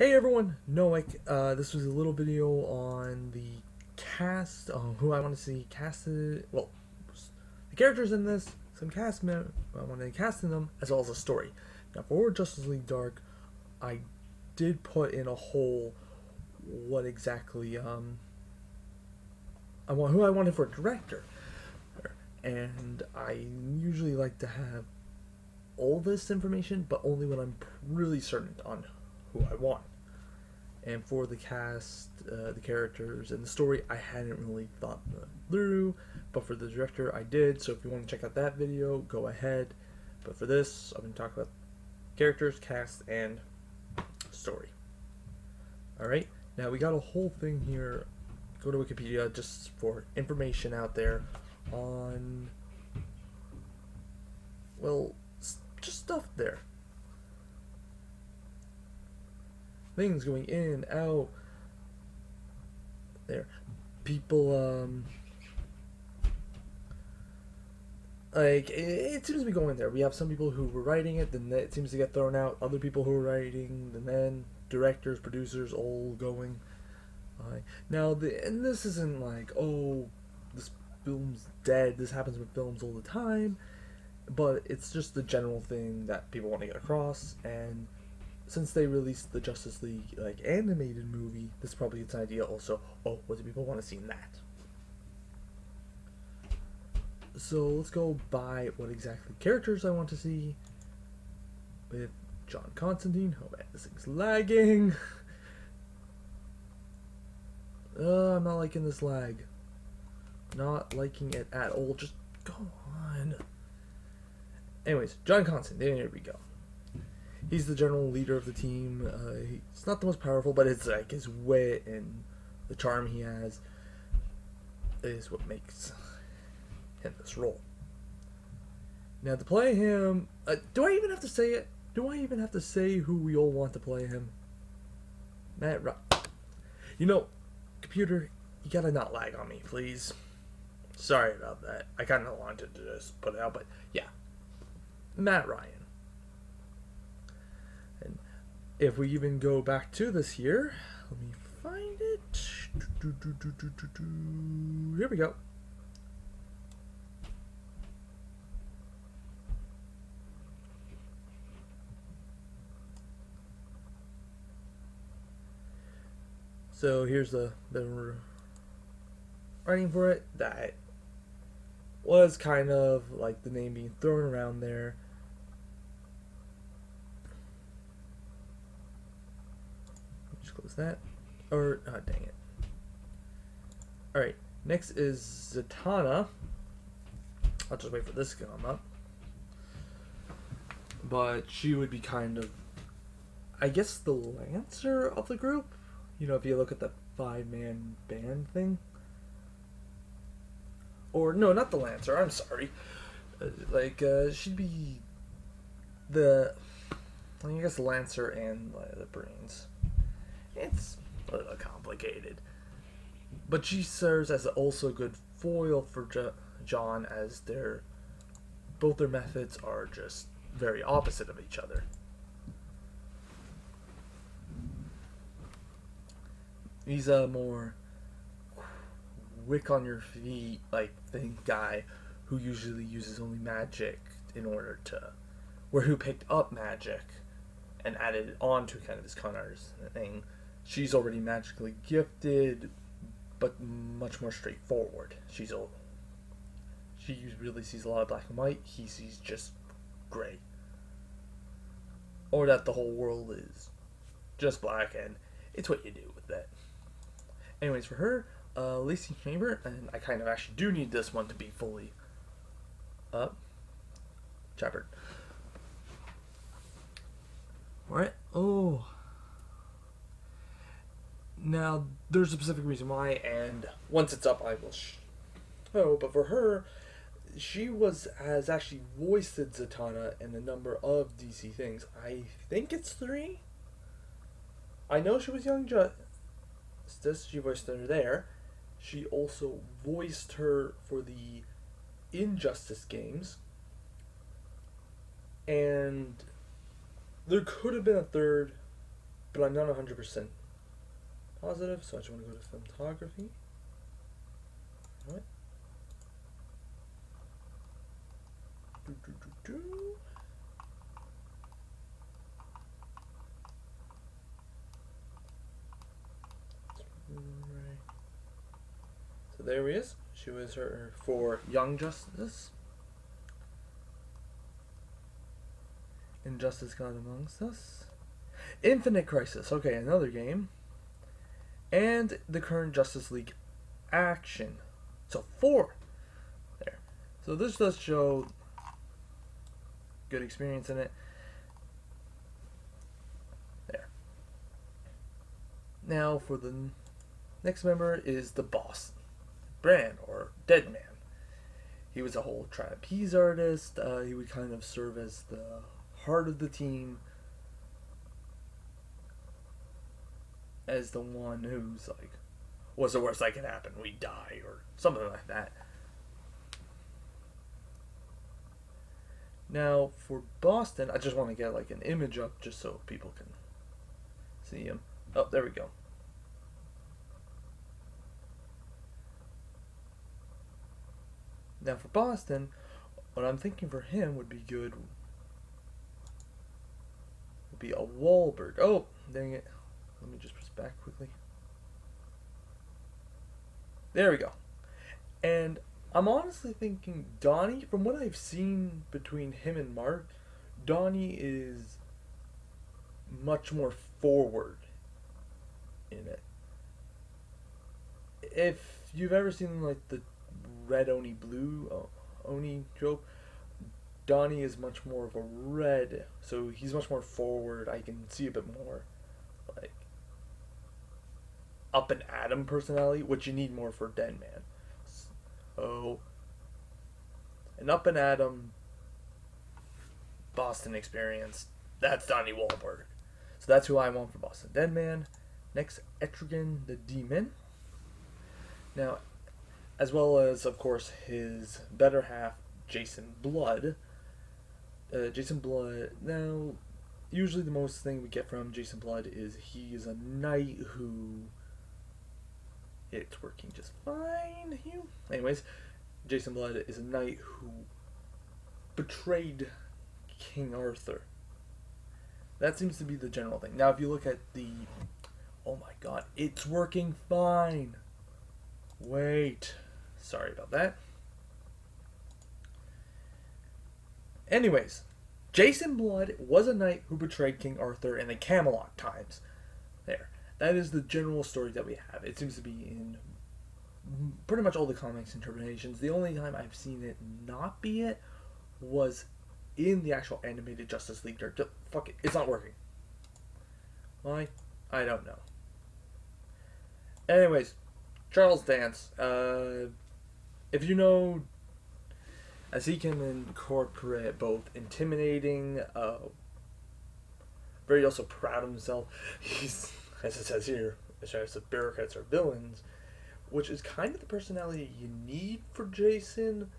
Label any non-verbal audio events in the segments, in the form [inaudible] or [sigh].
Hey everyone, Noek. Uh, this was a little video on the cast, uh, who I want to see casted. Well, the characters in this, some cast mem- I want to cast in them, as well as a story. Now for Justice League Dark, I did put in a whole what exactly um I want who I wanted for director, and I usually like to have all this information, but only when I'm really certain on who I want. And for the cast, uh, the characters, and the story, I hadn't really thought through. But for the director, I did. So if you want to check out that video, go ahead. But for this, I'm going to talk about characters, cast, and story. Alright, now we got a whole thing here. Go to Wikipedia just for information out there on, well, just stuff there. Things going in, and out. There. People, um. Like, it, it, seems to be going there. We have some people who were writing it, then it seems to get thrown out. Other people who are writing, and then directors, producers, all going. Uh, now, the, and this isn't like, oh, this film's dead. This happens with films all the time. But it's just the general thing that people want to get across, and since they released the Justice League like animated movie, this probably gets an idea also. Oh, what do people want to see in that? So let's go by what exactly characters I want to see with John Constantine. Oh man, this thing's lagging. [laughs] Uh, I'm not liking this lag. Not liking it at all. Just go on. Anyways, John Constantine. There we go he's the general leader of the team. Uh, he's not the most powerful, but it's like his wit and the charm he has is what makes him this role. Now to play him, uh, do I even have to say it? Do I even have to say who we all want to play him? Matt, Ry- you know, computer, you gotta not lag on me, please. Sorry about that. I kind of wanted to just put it out, but yeah, Matt Ryan if we even go back to this here, let me find it. Here we go. So here's the, the writing for it. That was kind of like the name being thrown around there. That. Or, oh, dang it. Alright, next is Zatanna. I'll just wait for this to come up. But she would be kind of, I guess, the Lancer of the group. You know, if you look at the five-man band thing. Or, no, not the Lancer, I'm sorry. Uh, like, uh, she'd be the, I guess, Lancer and uh, the Brains. It's a little complicated. But she serves as also a good foil for jo- John as their both their methods are just very opposite of each other. He's a more quick on your feet like thing guy who usually uses only magic in order to where who picked up magic and added it on to kind of his con artist thing she's already magically gifted, but much more straightforward. She's old. She really sees a lot of black and white. He sees just gray. Or that the whole world is just black, and it's what you do with that. Anyways, for her, uh, Lacey Chabert, and I kind of actually do need this one to be fully up. Chapter. Alright. Oh. Now, there's a specific reason why, and once it's up, I will show. Oh, but for her, she was has actually voiced Zatanna in a number of DC things. I think it's three. I know she was Young Justice. She voiced her there. She also voiced her for the Injustice games. And there could have been a third but I'm not 100% positive, so I just want to go to do, do. Right. So there he is. She was her for Young Justice. Injustice God Amongst Us. Infinite Crisis. Okay, another game. And the current Justice League action. So four. There. So this does show good experience in it. There. Now for the next member is the Boston Brand or Deadman. He was a whole trapeze artist. Uh, he would kind of serve as the heart of the team. As the one who's like, what's the worst that can happen? We die, or something like that. Now, for Boston, I just want to get like an image up just so people can see him. Oh, there we go. Now, for Boston, what I'm thinking for him would be good would be a Wahlberg. Oh, dang it. Let me just back quickly. There we go. And I'm honestly thinking Donnie, from what I've seen between him and Mark, Donnie is much more forward in it. If you've ever seen like the red Oni blue uh, Oni trope, Donnie is much more of a red, so he's much more forward. I can see a bit more up and Adam personality, which you need more for Deadman. So, an up and Adam Boston experience. That's Donnie Wahlberg. So that's who I want for Boston Deadman. Next, Etrigan the Demon. Now, as well as, of course, his better half, Jason Blood. Uh, Jason Blood. Now, usually the most thing we get from Jason Blood is he is a knight who. It's working just fine. Anyways, Jason Blood is a knight who betrayed King Arthur. That seems to be the general thing. Now, if you look at the. Oh my god, it's working fine. Wait. Sorry about that. Anyways, Jason Blood was a knight who betrayed King Arthur in the Camelot times. That is the general story that we have. It seems to be in pretty much all the comics interpretations. The only time I've seen it not be it was in the actual animated Justice League. Just, fuck it, it's not working. Why? I don't know. Anyways, Charles Dance. Uh, if you know, as he can incorporate both intimidating, uh, very also proud of himself. [laughs] He's, as it says here, far as the bureaucrats are villains, which is kind of the personality you need for Jason,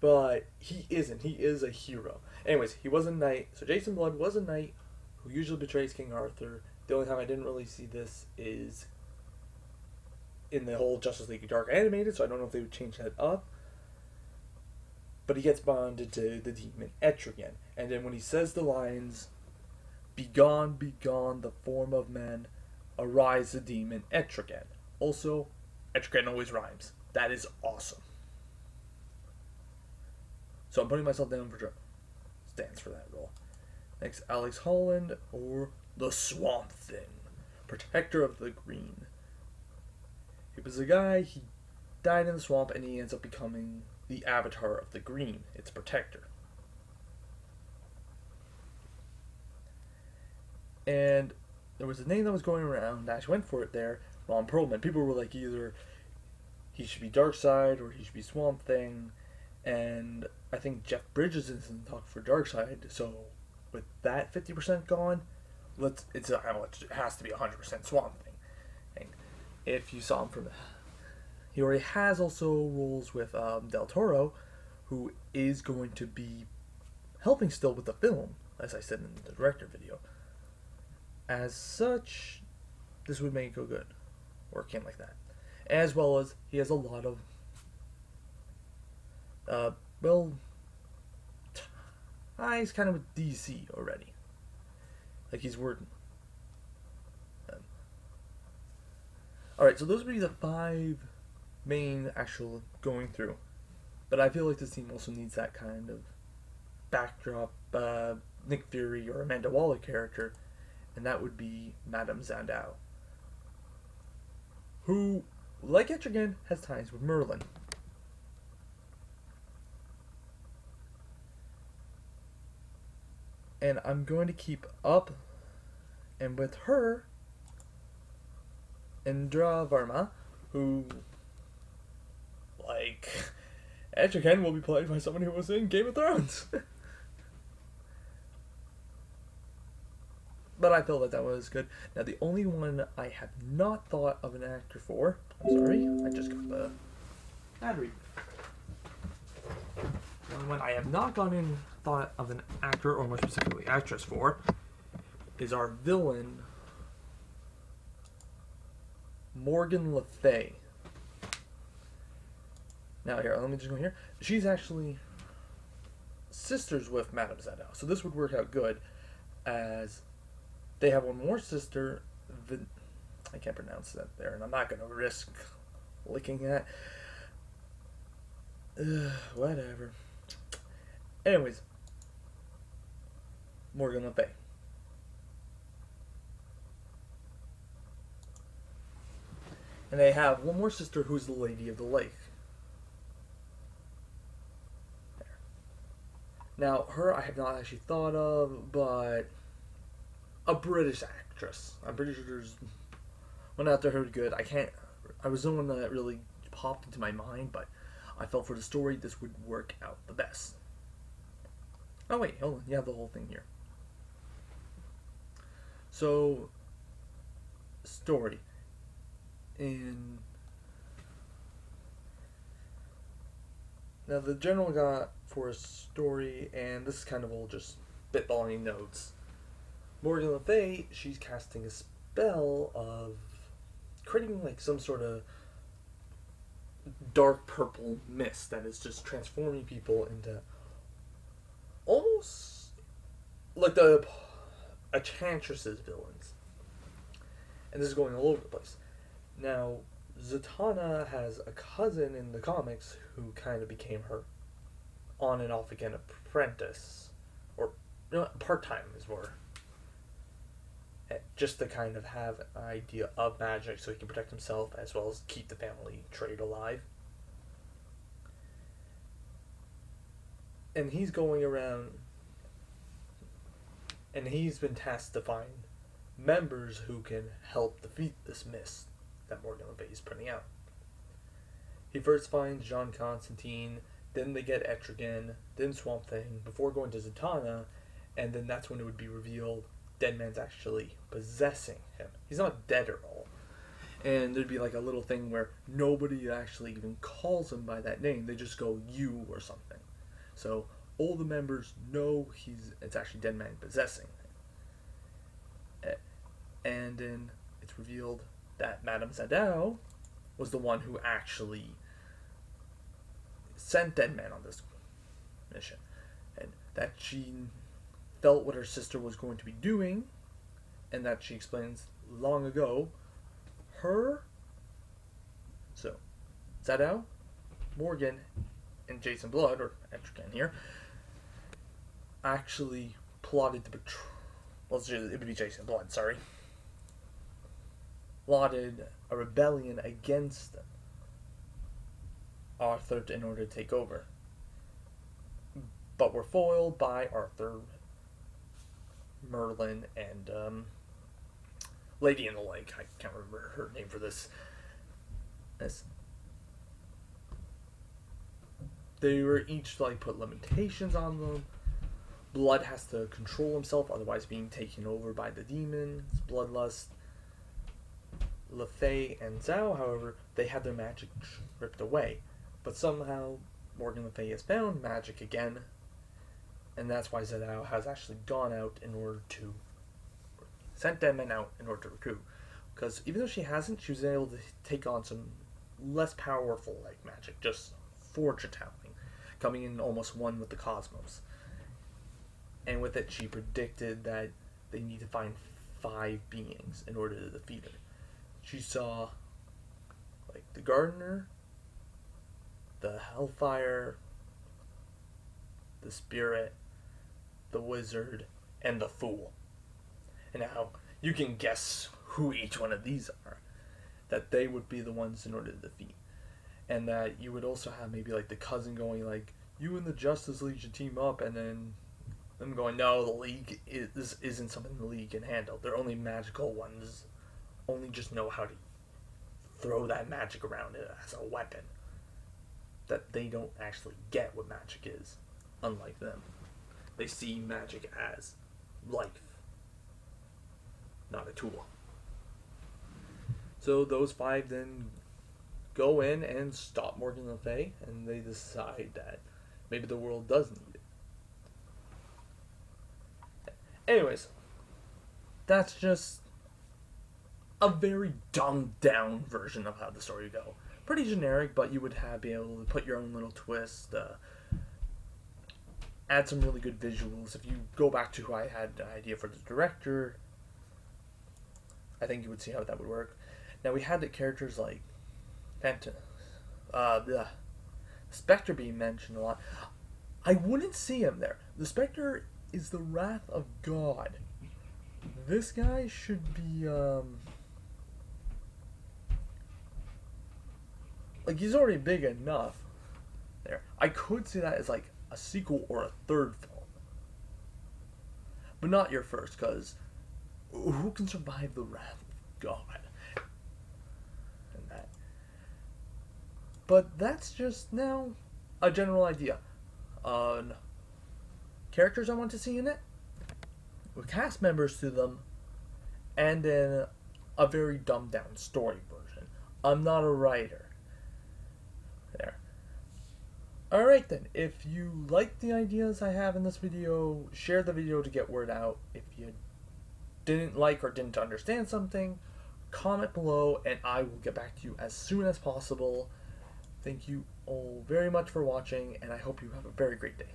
but he isn't. He is a hero. Anyways, he was a knight. So Jason Blood was a knight who usually betrays King Arthur. The only time I didn't really see this is in the whole Justice League Dark animated, so I don't know if they would change that up. But he gets bonded to the demon Etrigan. And then when he says the lines, Begone, begone the form of man, arise the demon Etrigan. Also, Etrigan always rhymes. That is awesome. So I'm putting myself down for Joe. stands for that role. Next, Alex Holland or the Swamp Thing, protector of the green. He was a guy, he died in the swamp, and he ends up becoming the avatar of the green, its protector. And there was a name that was going around, Nash went for it there, Ron Perlman. People were like either he should be Darkseid or he should be Swamp Thing. And I think Jeff Bridges is in talk for Darkseid, so with that 50% gone, let's it's a, it has to be 100% Swamp Thing And if you saw him from he already has also roles with um, Del Toro, who is going to be helping still with the film, as I said in the director video. As such, this would make it go good working like that. As well as he has a lot of, uh, well, ties kind of with DC already. Like he's working. Um, Alright, so those would be the five main actual going through. But I feel like this team also needs that kind of backdrop uh, Nick Fury or Amanda Waller character, and that would be Madame Xanadu, who, like Etrigan, has ties with Merlin. And I'm going to keep up, and with her, Indra Varma, who, like, [laughs] Etrigan will be played by someone who was in Game of Thrones. [laughs] but I felt that that was good. Now, the only one I have not thought of an actor for, I'm sorry, I just got the read. The only one I have not gone in thought of an actor, or more specifically actress for, is our villain, Morgan Le Fay. Now here, let me just go here. She's actually sisters with Madame Xanadu, so this would work out good, as they have one more sister. Vin- I can't pronounce that there, and I'm not gonna risk licking that. Ugh, [sighs] whatever. Anyways, Morgan Le Fay. And they have one more sister who's the Lady of the Lake. There. Now, her I have not actually thought of, but a British actress. I'm pretty sure there's one out there who's good. I can't. I was the one that really popped into my mind, but I felt for the story this would work out the best. Oh wait, hold on. You have the whole thing here. So, story in now the general got for a story, and this is kind of all just spitballing notes. Morgan Le Fay, she's casting a spell of creating like some sort of dark purple mist that is just transforming people into almost like the Enchantress's villains. And this is going all over the place. Now, Zatanna has a cousin in the comics who kind of became her on and off again apprentice. Or part time is more just to kind of have an idea of magic so he can protect himself as well as keep the family trade alive. And he's going around and he's been tasked to find members who can help defeat this mist that Morgan Le Fay is putting out. He first finds John Constantine, then they get Etrigan, then Swamp Thing, before going to Zatanna, and then that's when it would be revealed Deadman's actually possessing him. He's not dead at all. And there'd be like a little thing where nobody actually even calls him by that name. They just go you or something. So all the members know he's it's actually Deadman possessing him. And then it's revealed that Madame Xanadu was the one who actually sent Deadman on this mission. And that she felt what her sister was going to be doing, and that she explains long ago, her, so, Xanadu, Morgan, and Jason Blood, or Etrigan here, actually plotted to betray, well, it would be Jason Blood, sorry, plotted a rebellion against Arthur in order to take over. But were foiled by Arthur, Merlin, and um, Lady in the Lake. I can't remember her name for this. This. They were each like put limitations on them. Blood has to control himself, otherwise being taken over by the demons. Bloodlust. Le Fay and Zhao, however, they had their magic ripped away. But somehow Morgan Le Fay has found magic again, and that's why Zhao has actually gone out in order to sent men out in order to recruit. Because even though she hasn't, she was able to take on some less powerful like magic, just fortune coming in almost one with the cosmos. And with it, she predicted that they need to find five beings in order to defeat her. She saw like the gardener, the hellfire, the spirit, the wizard, and the fool. And now you can guess who each one of these are. That they would be the ones in order to defeat. And that you would also have maybe like the cousin going like, you and the Justice League should team up and then them going, no, the league is this isn't something the league can handle. They're only magical ones, only just know how to throw that magic around it as a weapon. That they don't actually get what magic is, unlike them. They see magic as life, not a tool. So those five then go in and stop Morgan Le Fay, and they decide that maybe the world does need it. Anyways, that's just a very dumbed down version of how the story would go. Pretty generic, but you would have be able to put your own little twist. Uh, add some really good visuals. If you go back to who I had the idea for the director, I think you would see how that would work. Now we had the characters like Phantom, uh, the Spectre being mentioned a lot. I wouldn't see him there. The Spectre is the wrath of God. This guy should be um like he's already big enough. There, I could see that as like a sequel or a third film, but not your first, because who can survive the wrath of God? And that. But that's just now a general idea on characters I want to see in it, with cast members to them, and in a very dumbed down story version. I'm not a writer. There. Alright then, if you like the ideas I have in this video, share the video to get word out. If you didn't like or didn't understand something, comment below and I will get back to you as soon as possible. Thank you all very much for watching and I hope you have a very great day.